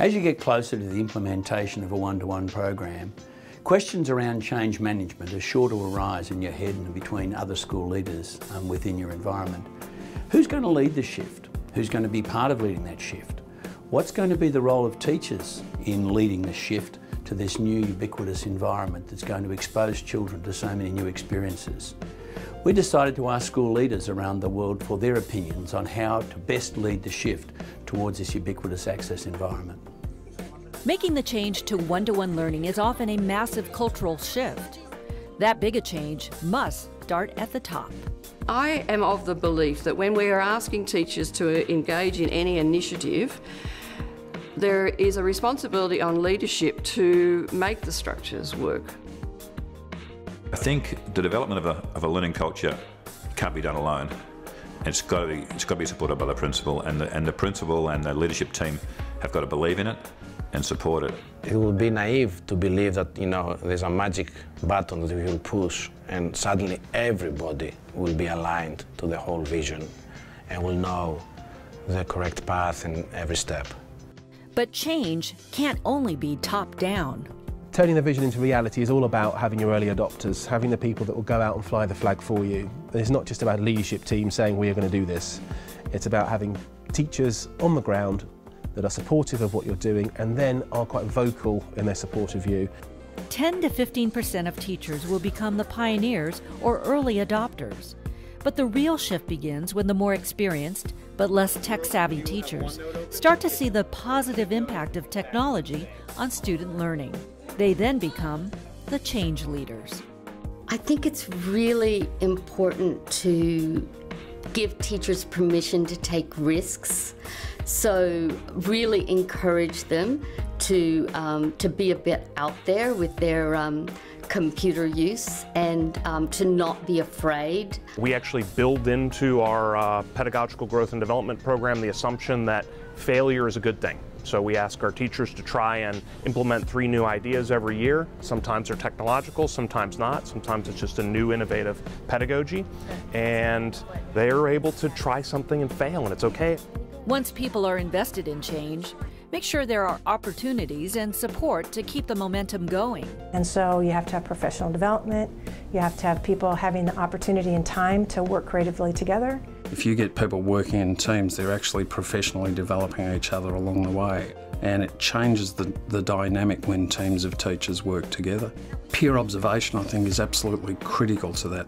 As you get closer to the implementation of a one-to-one program, questions around change management are sure to arise in your head and between other school leaders um, within your environment. Who's going to lead the shift? Who's going to be part of leading that shift? What's going to be the role of teachers in leading the shift to this new ubiquitous environment that's going to expose children to so many new experiences? We decided to ask school leaders around the world for their opinions on how to best lead the shift towards this ubiquitous access environment. Making the change to one-to-one learning is often a massive cultural shift. That big a change must start at the top. I am of the belief that when we are asking teachers to engage in any initiative, there is a responsibility on leadership to make the structures work. I think the development of a, of a learning culture can't be done alone. It's got to be it's got to be supported by the principal, and the and the principal and the leadership team have got to believe in it and support it. It would be naive to believe that you know there's a magic button that we will push and suddenly everybody will be aligned to the whole vision and will know the correct path in every step. But change can't only be top down. Turning the vision into reality is all about having your early adopters, having the people that will go out and fly the flag for you. It's not just about a leadership team saying we are going to do this. It's about having teachers on the ground that are supportive of what you're doing and then are quite vocal in their support of you. 10 to 15% of teachers will become the pioneers or early adopters. But the real shift begins when the more experienced, but less tech savvy teachers start to see the positive impact of technology on student learning. They then become the change leaders. I think it's really important to give teachers permission to take risks. So really encourage them to um, to be a bit out there with their um, computer use and um, to not be afraid. We actually build into our uh, pedagogical growth and development program the assumption that failure is a good thing. So we ask our teachers to try and implement three new ideas every year. Sometimes they're technological, sometimes not. Sometimes it's just a new innovative pedagogy. And they're able to try something and fail, and it's okay. Once people are invested in change, make sure there are opportunities and support to keep the momentum going. And so you have to have professional development, you have to have people having the opportunity and time to work creatively together. If you get people working in teams, they're actually professionally developing each other along the way. And it changes the, the dynamic when teams of teachers work together. Peer observation, I think, is absolutely critical to that.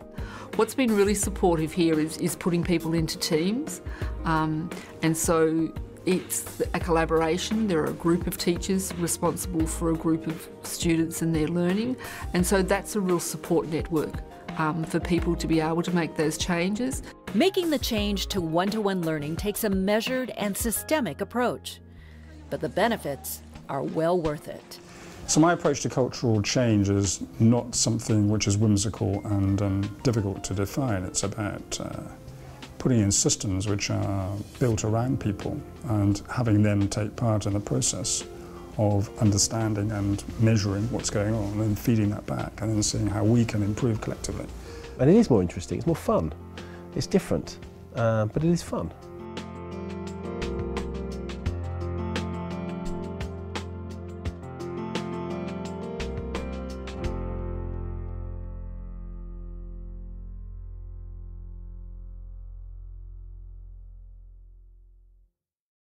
What's been really supportive here is, is putting people into teams. Um, and so it's a collaboration. There are a group of teachers responsible for a group of students and their learning. And so that's a real support network um, for people to be able to make those changes. Making the change to one to one learning takes a measured and systemic approach, but the benefits are well worth it. So, my approach to cultural change is not something which is whimsical and um, difficult to define. It's about uh, putting in systems which are built around people and having them take part in the process of understanding and measuring what's going on and feeding that back and then seeing how we can improve collectively. And it is more interesting, it's more fun, it's different, uh, but it is fun.